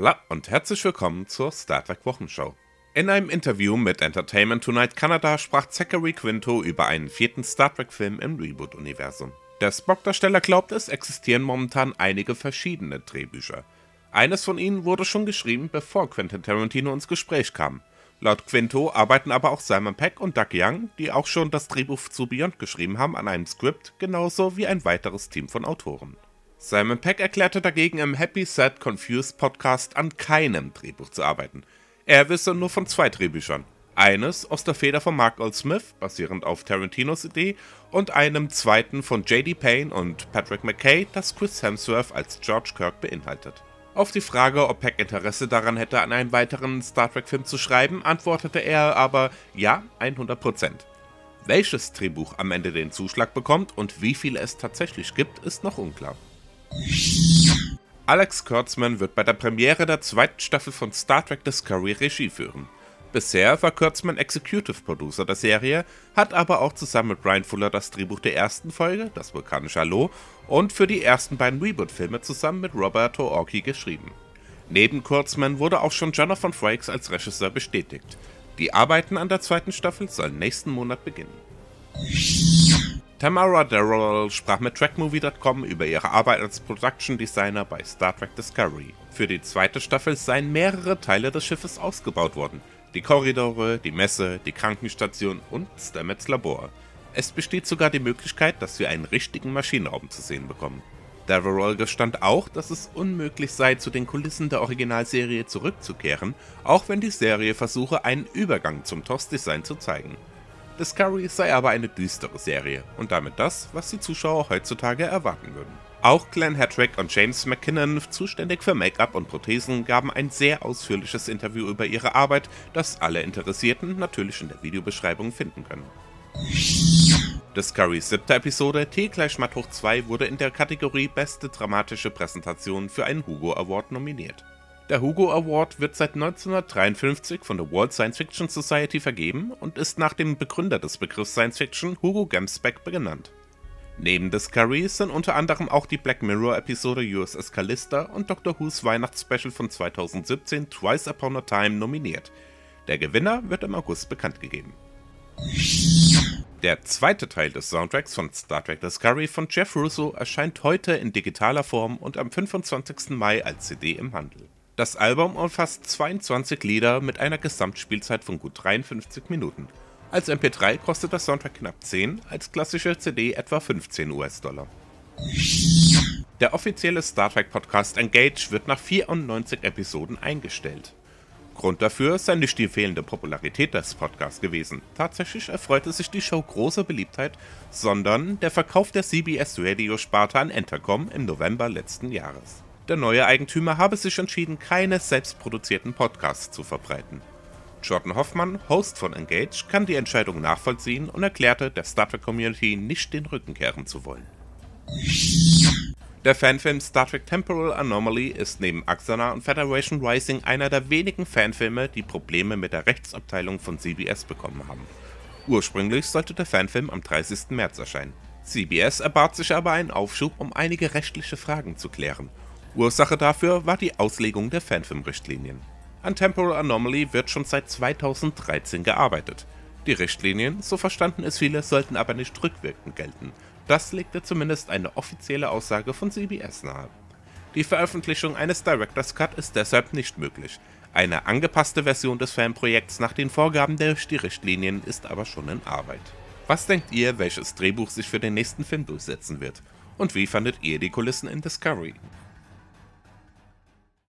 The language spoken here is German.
Krabla und herzlich willkommen zur Star Trek Wochenschau. In einem Interview mit Entertainment Tonight Canada sprach Zachary Quinto über einen vierten Star Trek-Film im Reboot-Universum. Der Spock-Darsteller glaubt, es existieren momentan einige verschiedene Drehbücher. Eines von ihnen wurde schon geschrieben, bevor Quentin Tarantino ins Gespräch kam. Laut Quinto arbeiten aber auch Simon Peck und Doug Young, die auch schon das Drehbuch zu Beyond geschrieben haben, an einem Skript, genauso wie ein weiteres Team von Autoren. Simon Peck erklärte dagegen im Happy Sad Confused Podcast an keinem Drehbuch zu arbeiten. Er wisse nur von zwei Drehbüchern. Eines aus der Feder von Mark L. Smith, basierend auf Tarantinos Idee, und einem zweiten von J.D. Payne und Patrick McKay, das Chris Hemsworth als George Kirk beinhaltet. Auf die Frage, ob Peck Interesse daran hätte, an einem weiteren Star Trek-Film zu schreiben, antwortete er aber ja, 100%. Welches Drehbuch am Ende den Zuschlag bekommt und wie viele es tatsächlich gibt, ist noch unklar. Alex Kurtzman wird bei der Premiere der zweiten Staffel von Star Trek Discovery Regie führen. Bisher war Kurtzman Executive Producer der Serie, hat aber auch zusammen mit Brian Fuller das Drehbuch der ersten Folge, das vulkanische Hallo, und für die ersten beiden Reboot-Filme zusammen mit Roberto Orci geschrieben. Neben Kurtzman wurde auch schon Jonathan Frakes als Regisseur bestätigt. Die Arbeiten an der zweiten Staffel sollen nächsten Monat beginnen. Tamara Darrell sprach mit Trackmovie.com über ihre Arbeit als Production Designer bei Star Trek Discovery. Für die zweite Staffel seien mehrere Teile des Schiffes ausgebaut worden. Die Korridore, die Messe, die Krankenstation und Stamets Labor. Es besteht sogar die Möglichkeit, dass wir einen richtigen Maschinenraum zu sehen bekommen. Deverell gestand auch, dass es unmöglich sei, zu den Kulissen der Originalserie zurückzukehren, auch wenn die Serie versuche, einen Übergang zum TOS-Design zu zeigen. Discovery sei aber eine düstere Serie und damit das, was die Zuschauer heutzutage erwarten würden. Auch Glenn Hattrick und James McKinnon, zuständig für Make-up und Prothesen, gaben ein sehr ausführliches Interview über ihre Arbeit, das alle Interessierten natürlich in der Videobeschreibung finden können. Discoverys siebte Episode T gleich Matt hoch 2 wurde in der Kategorie Beste dramatische Präsentation für einen Hugo Award nominiert. Der Hugo Award wird seit 1953 von der World Science Fiction Society vergeben und ist nach dem Begründer des Begriffs Science Fiction, Hugo Gemsbeck, benannt. Neben Discovery sind unter anderem auch die Black Mirror-Episode USS Callista und Doctor Who's Weihnachtsspecial von 2017 Twice Upon a Time nominiert. Der Gewinner wird im August bekannt gegeben. Der zweite Teil des Soundtracks von Star Trek Discovery von Jeff Russo erscheint heute in digitaler Form und am 25. Mai als CD im Handel. Das Album umfasst 22 Lieder mit einer Gesamtspielzeit von gut 53 Minuten. Als MP3 kostet das Soundtrack knapp 10, als klassische CD etwa 15 US-Dollar. Der offizielle Star Trek Podcast Engage wird nach 94 Episoden eingestellt. Grund dafür sei nicht die fehlende Popularität des Podcasts gewesen. Tatsächlich erfreute sich die Show großer Beliebtheit, sondern der Verkauf der CBS Radio Sparte an Entercom im November letzten Jahres. Der neue Eigentümer habe sich entschieden, keine selbstproduzierten Podcasts zu verbreiten. Jordan Hoffmann, Host von Engage, kann die Entscheidung nachvollziehen und erklärte, der Star Trek Community nicht den Rücken kehren zu wollen. Der Fanfilm Star Trek Temporal Anomaly ist neben Axana und Federation Rising einer der wenigen Fanfilme, die Probleme mit der Rechtsabteilung von CBS bekommen haben. Ursprünglich sollte der Fanfilm am 30. März erscheinen. CBS erbat sich aber einen Aufschub, um einige rechtliche Fragen zu klären Ursache dafür war die Auslegung der Fanfilm-Richtlinien. An Temporal Anomaly wird schon seit 2013 gearbeitet. Die Richtlinien, so verstanden es viele, sollten aber nicht rückwirkend gelten. Das legte zumindest eine offizielle Aussage von CBS nahe. Die Veröffentlichung eines Director's Cut ist deshalb nicht möglich. Eine angepasste Version des Fanprojekts nach den Vorgaben durch die Richtlinien ist aber schon in Arbeit. Was denkt ihr, welches Drehbuch sich für den nächsten Film durchsetzen wird? Und wie fandet ihr die Kulissen in Discovery?